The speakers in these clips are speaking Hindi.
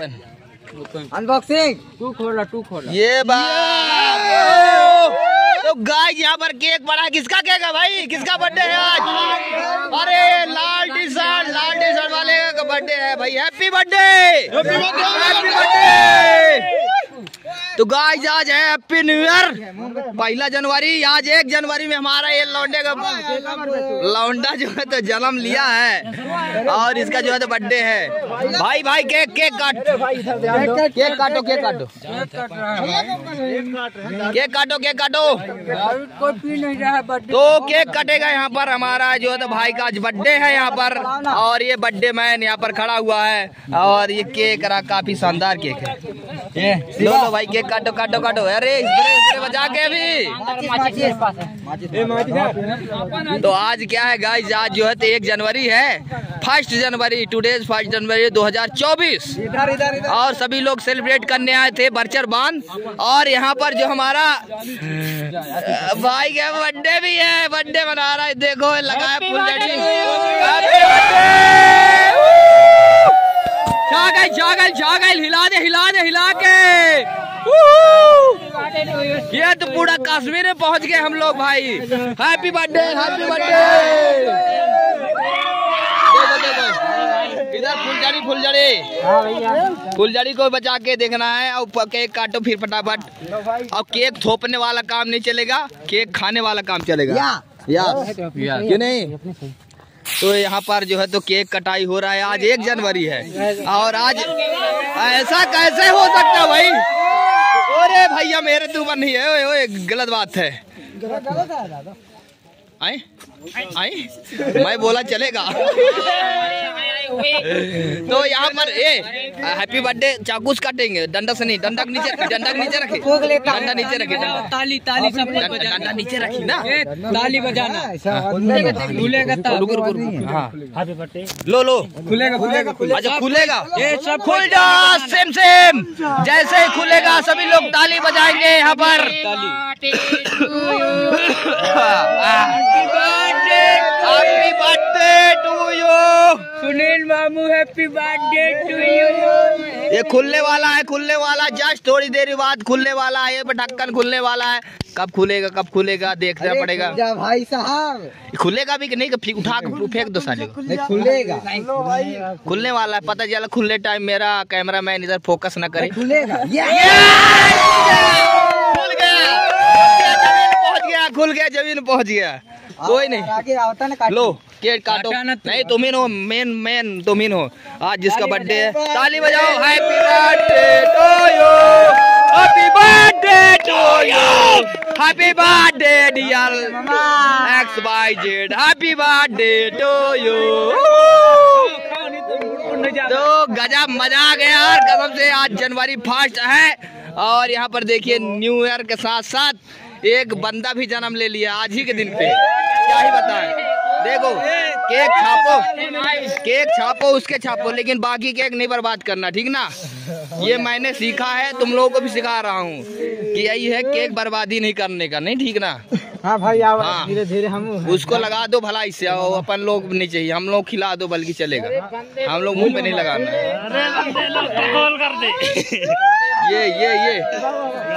ओपन अनबॉक्सिंग टू खोला टू खोला। ये बात तो गाय यहाँ पर केक बड़ा किसका केक है भाई? किसका बर्थडे है आज? अरे लाल टी शर्ट लाल टी शर्ट वाले का बर्थडे है भाई। हैप्पी बर्थडे हैप्पी बर्थडे तो गाय आज है हैप्पी न्यू ईयर पहला जनवरी आज एक जनवरी में हमारा ये लौंडे का लौंडा जो है तो जन्म लिया है। और इसका जो है तो बर्थडे है। भाई भाई केक केक काट। केक काटो केक काटो। केक काटो केक काटो कोई पी नहीं रहा है बर्थडे तो केक कटेगा यहाँ पर। हमारा जो है तो भाई का आज बर्थडे है यहाँ पर। और ये बर्थडे मैन यहाँ पर खड़ा हुआ है। और ये केक रहा काफ़ी शानदार केक है। ये लो लो भाई केक काटो काटो काटो। अरे बजा के अभी। तो आज क्या है गाइस आज जो है तो एक जनवरी है। First January today's first January 2024 इधर इधर इधर और सभी लोग सेलिब्रेट करने आए थे बर्चर बाँध। और यहाँ पर जो हमारा भाई का बर्थडे भी है बर्थडे मना रहा है। देखो लगा फुलझड़ी Happy birthday! छागल छागल छागल हिला दे हिला दे हिला के! ये तो पूरा कश्मीर में पहुँच गए हम लोग भाई। हैप्पी बर्थडे हैप्पी बर्थडे इधर फुलझड़ी फुलझड़ी। फुलझड़ी को बचा के देखना है और केक काटो फिर फटाफट। और केक थोपने वाला काम नहीं चलेगा केक खाने वाला काम चलेगा। या। या। क्यों नहीं? तो यहाँ पर जो है तो केक कटाई हो रहा है आज एक जनवरी है। और आज ऐसा कैसे हो सकता है भाई? अरे भैया मेरे तो ऊपर नहीं है। ओए ओए गलत बात है। आए? आए? मैं बोला चलेगा। तो यहाँ पर ए हैप्पी बर्थडे चाकू से काटेंगे। डंडा से नहीं डंडा नीचे डंडा नीचे रखे। डंडा नीचे रखे डंडा। ताली ताली सब डंडा डंडा नीचे रखी ना। ताली बजाना। खुलेगा रुको रुको रुको हाँ। लो लो। खुलेगा खुलेगा अच्छा खुलेगा। ये सब खुल जा सेम सेम जैसे ही खुलेगा सभी लोग ताली बजाएँगे यहाँ पर। Happy birthday to you Sunil मामू हैप्पी बर्थडे टू यू ये खुलने वाला है खुलने वाला जस्ट थोड़ी देर बाद खुलने वाला है ये ढक्कन खुलने वाला है। कब खुलेगा कब खुलेगा देखना पड़ेगा। भाई साहब। खुलेगा भी कि नहीं कि उठा के फेंक दो साले को। खुलेगा। खुलने वाला है पता चला खुलने टाइम मेरा कैमरा मैन इधर फोकस ना करे। खुलेगा ये खुल गया ज़मीन पहुँच गया खुल गया ज़मीन पहुँच गया। कोई नहीं। आगे आवता ना काट। लो केक काटो। काटा तू। नहीं तुम ही हो मेन मेन तुम ही हो। आज जिसका बर्थडे है ताली बजाओ। Happy birthday to you happy birthday to you happy birthday dear X Y Z happy birthday to you तो गजब मज़ा आ गया यार कसम से आज जनवरी फ़र्स्ट है। और यहाँ पर देखिए न्यू ईयर के साथ साथ एक बंदा भी जन्म ले लिया आज ही के दिन पे। क्या ही बताएँ? देखो केक छापो केक छापो उसके छापो लेकिन बाकी केक नहीं बर्बाद करना ठीक ना? ये मैंने सीखा है तुम लोगों को भी सिखा रहा हूँ कि यही है केक बर्बादी नहीं करने का नहीं ठीक ना? हाँ भाई आओ हाँ। धीरे धीरे हम उसको लगा दो भला इससे और अपन लोग नहीं चाहिए हम लोग खिला दो बल्कि चलेगा। हम लोग मुँह पे नहीं लगाना है। ये ये ये।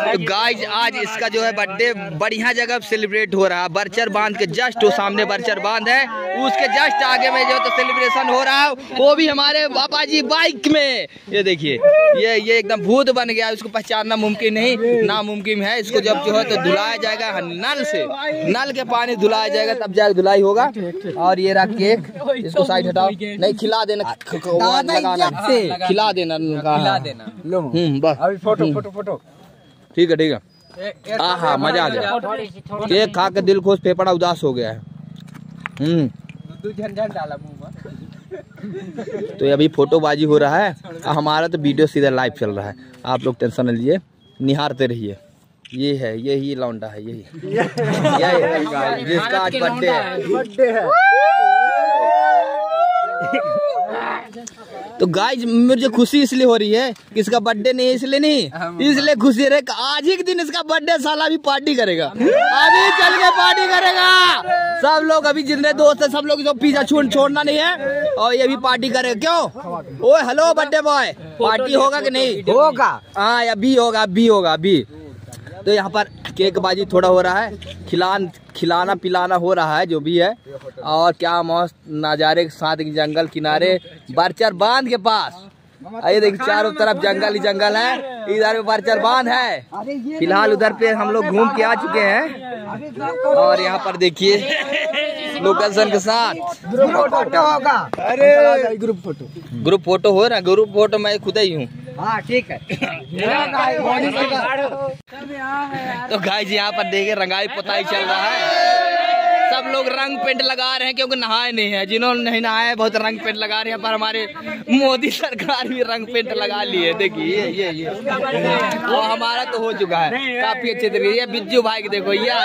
तो गाइस आज इसका जो है बर्थडे बढ़िया जगह सेलिब्रेट हो रहा है। बर्चर बाँध के जस्ट वो सामने बर्चर बाँध है। उसके जस्ट आगे में जो तो सेलिब्रेशन हो रहा है। वो भी हमारे पापा जी बाइक में। ये देखिए ये ये एकदम भूत बन गया। उसको पहचानना मुमकिन नहीं नामुमकिन है। इसको जब जो है तो धुलाया जाएगा नल से नल के पानी धुलाया जाएगा तब जाकर धुलाई होगा। और ये रख केक इसको साइड हटाओ। नहीं खिला देना। लगाना खिला देना खिला देना। लो हम्म बस। अभी फ़ोटो फ़ोटो फ़ोटो। ठीक है ठीक है। हाँ हाँ मज़ा आ गया। केक खा के दिल खुश फेफड़ा उदास हो गया है। हम्म। दो झंझट डाला मुँह में तो अभी फोटोबाजी हो रहा है। हमारा तो वीडियो सीधा लाइव चल रहा है। आप लोग टेंशन न लीजिए निहारते रहिए। ये है यही लौंडा है यही। यही जिसका आज बर्थडे है। बर्थडे है। तो गाइज़ मुझे खुशी इसलिए हो रही है कि इसका बर्थडे नहीं है इसलिए नहीं इसलिए खुशी रहे आज ही दिन इसका बर्थडे साला भी पार्टी करेगा। अभी चल के पार्टी करेगा। सब लोग अभी जितने दोस्त है सब लोग जो पीछा छोड़ छोड़ना नहीं है और ये भी पार्टी करेगा। क्यों? ओए हेलो बर्थडे बॉय पार्टी होगा कि नहीं? होगा। हाँ अभी होगा अभी होगा अभी तो यहाँ पर केक बाजी थोड़ा हो रहा है। खिलान खिलाना पिलाना हो रहा है जो भी है। और क्या मस्त नज़ारे के साथ जंगल किनारे बरचर बाँध के पास। ये देखिए चारों तरफ़ जंगल ही जंगल है। इधर भी बरचर बाँध है। फ़िलहाल उधर पे हम लोग घूम के आ चुके हैं। और यहाँ पर देखिए लोकेशन के साथ। ग्रुप फ़ोटो होगा। अरे ग्रुप फ़ोटो ग्रुप फ़ोटो हो रहा है ग्रुप फ़ोटो मैं खुद ही हूँ। हाँ ठीक है। तो गाइस यहाँ पर देखे रंगाई पुताई चल रहा है। सब लोग रंग पेंट लगा रहे हैं क्योंकि नहाए नहीं है। जिन्होंने नहीं नहाए हैं, बहुत रंग पेंट लगा रहे हैं पर हमारे मोदी सरकार भी रंग पेंट लगा ली है। देखिए ये ये ये। वो हमारा तो हो चुका है। काफ़ी अच्छे तरीके ये बिज्जू भाई के देखो ये या।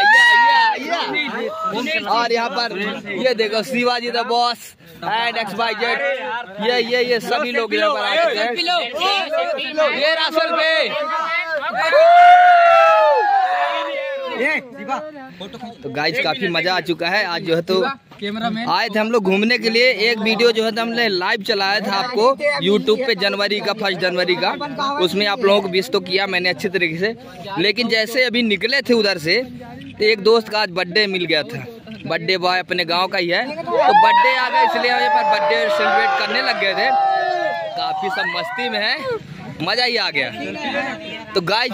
और यहाँ पर ये देखो Shivaji the boss and X Y Z ये ये ये सभी लोग यहाँ पर आए हैं। ये रासल पे। तो गाइज़ काफ़ी मज़ा आ चुका है। आज जो है तो आए थे हम लोग घूमने के लिए। एक वीडियो जो है तो हमने लाइव चलाया था आपको यूट्यूब पे जनवरी का फ़र्स्ट जनवरी का। उसमें आप लोगों को विश तो किया मैंने अच्छे तरीके से। लेकिन जैसे अभी निकले थे उधर से एक दोस्त का आज बर्थडे मिल गया था। बर्थडे बॉय अपने गाँव का ही है। तो बर्थडे आ गया, इसलिए हम पर बर्थडे सेलिब्रेट करने लग गए थे। काफ़ी सब मस्ती में है। मज़ा ही आ गया। तो गाइस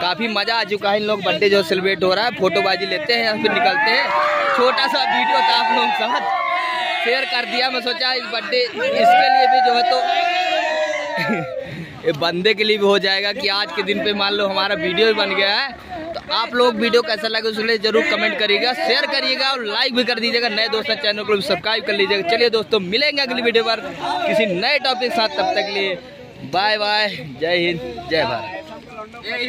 काफ़ी मज़ा आ चुका है इन लोग बर्थडे जो सेलिब्रेट हो रहा है। फोटोबाजी लेते हैं फिर निकलते हैं। छोटा सा वीडियो था आप लोगों के साथ। शेयर कर दिया, मैं सोचा इस बर्थडे इसके लिए भी जो है तो ये बंदे के लिए भी हो जाएगा कि आज के दिन पे मान लो हमारा वीडियो भी बन गया है। आप लोग वीडियो कैसा लगे उसके ज़रूर कमेंट करिएगा शेयर करिएगा और लाइक भी कर दीजिएगा। नए दोस्तों चैनल को भी सब्सक्राइब कर लीजिएगा। चलिए दोस्तों मिलेंगे अगली वीडियो पर किसी नए टॉपिक के साथ। तब तक के लिए बाय बाय जय हिंद जय भारत।